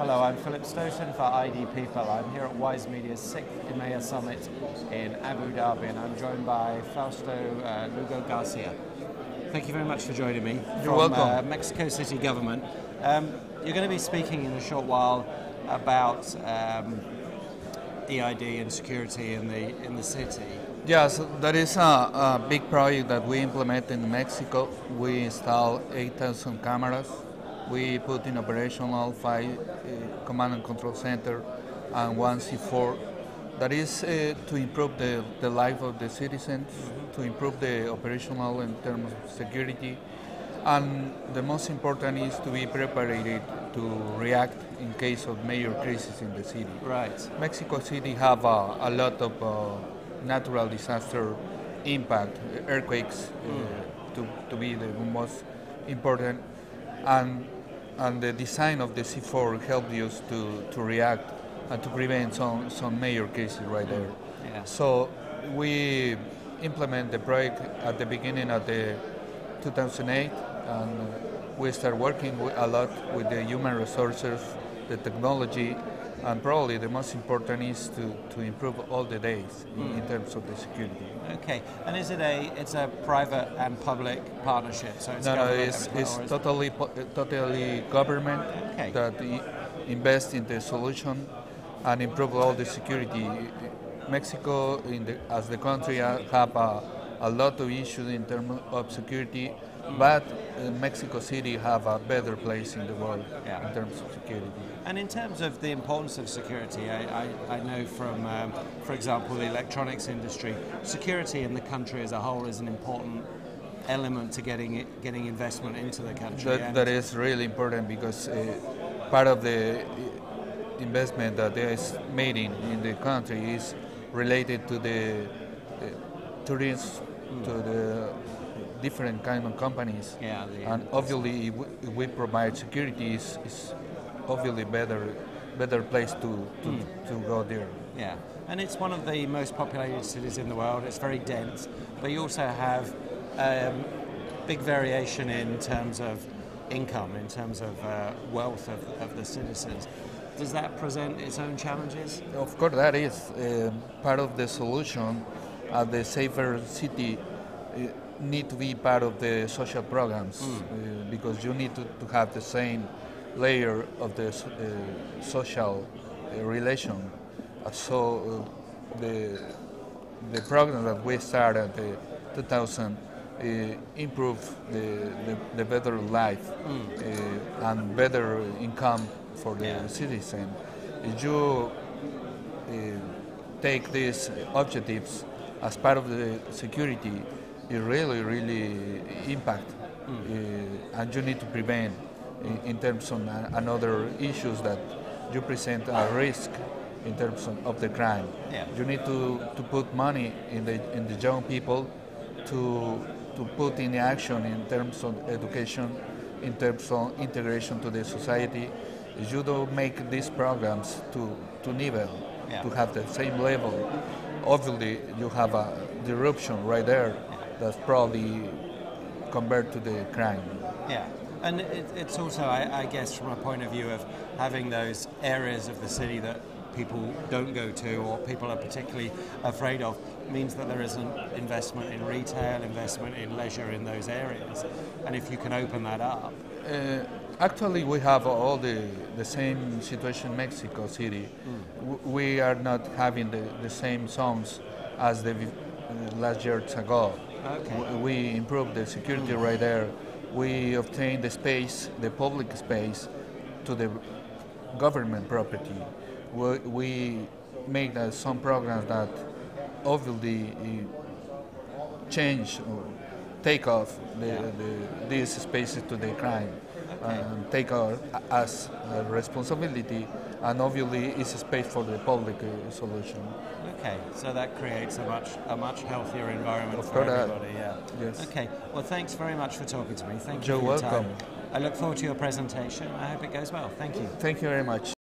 Hello, I'm Philip Stoughton for ID People. I'm here at Wise Media's sixth EMEA Summit in Abu Dhabi and I'm joined by Fausto uh, Lugo Garcia. Thank you very much for joining me. You're from, welcome. Uh, Mexico City government. Um, you're going to be speaking in a short while about um, EID and security in the in the city. Yes, that is a, a big project that we implement in Mexico. We install 8,000 cameras. We put in operational five uh, command and control center and one C4. That is uh, to improve the, the life of the citizens, to improve the operational in terms of security. And the most important is to be prepared to react in case of major crisis in the city. Right. Mexico City have uh, a lot of uh, natural disaster impact, earthquakes uh, to, to be the most important, and and the design of the C4 helped us to, to react and to prevent some, some major cases right there. Yeah. So we implement the project at the beginning of the 2008 and we start working a lot with the human resources, the technology, and probably the most important is to, to improve all the days in, in hmm. terms of the security. Okay. And is it a it's a private and public partnership? So it's No, no, it's, it's is it- totally, po- totally government Okay. that i- invest in the solution and improve all the security. Mexico, in the, as the country, have a, a lot of issues in terms of security, but uh, Mexico City have a better place in the world Yeah. in terms of security. And in terms of the importance of security, I, I, I know from, um, for example, the electronics industry, security in the country as a whole is an important element to getting it, getting investment into the country. That, that is really important because uh, part of the uh, investment that is made in, in the country is related to the uh, tourism, to the different kind of companies. Yeah, and obviously, we, we provide security, is, is obviously better better place to, to, to go there. Yeah, and it's one of the most populated cities in the world. It's very dense, but you also have um, big variation in terms of income, in terms of uh, wealth of, of the citizens. Does that present its own challenges? Of course, that is um part of the solution. Uh, the safer city uh, need to be part of the social programs uh, because you need to, to have the same layer of the uh, social uh, relation. Uh, so uh, the the program that we started in 2000 uh, improve the, the, the better life uh, and better income for the Yeah. citizen. If you uh, take these objectives as part of the security, it really, really impact. Uh, and you need to prevent in, in terms of a- another issues that you present a risk in terms of, of the crime. Yeah. You need to, to put money in the, in the young people to, to put in action in terms of education, in terms of integration to the society. You don't make these programs to, to level, Yeah. to have the same level. Obviously, you have a disruption right there that's probably compared to the crime. Yeah, and it, it's also, I, I guess, from a point of view of having those areas of the city that people don't go to or people are particularly afraid of means that there isn't investment in retail, investment in leisure in those areas. And if you can open that up, Uh, actually, we have all the, the same situation in Mexico City. W- We are not having the, the same zones as the uh, last years ago. Okay. We improved the security right there. We obtained the space, the public space, to the government property. We, we made uh, some programs that obviously uh, change or take off the, the, these spaces to the crime and take our, as a responsibility and obviously it's a space for the public uh, solution. Okay, so that creates a much a much healthier environment for everybody. Yeah. yes. Okay. Well, thanks very much for talking to me. Thank you You're for your welcome. time. I look forward to your presentation. I hope it goes well. Thank you. Thank you very much.